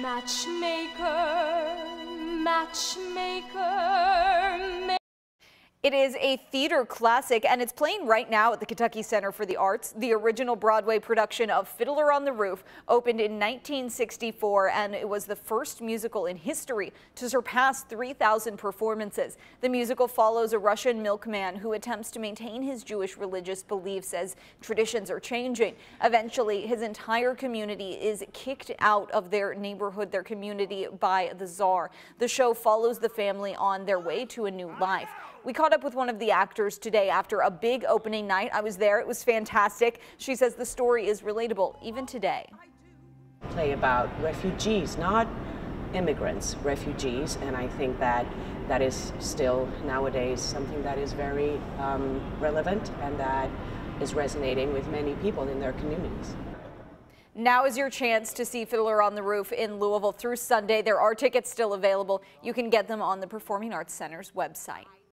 Matchmaker, matchmaker. It is a theater classic and it's playing right now at the Kentucky Center for the Arts. The original Broadway production of Fiddler on the Roof opened in 1964 and it was the first musical in history to surpass 3,000 performances. The musical follows a Russian milkman who attempts to maintain his Jewish religious beliefs as traditions are changing. Eventually, his entire community is kicked out of their neighborhood, their community by the czar. The show follows the family on their way to a new life. We caught up with one of the actors today after a big opening night. I was there. It was fantastic. She says the story is relatable even today. Play about refugees, not immigrants, refugees, and I think that that is still nowadays something that is very um, relevant and that is resonating with many people in their communities. Now is your chance to see Fiddler on the Roof in Louisville through Sunday. There are tickets still available. You can get them on the Performing Arts Center's website.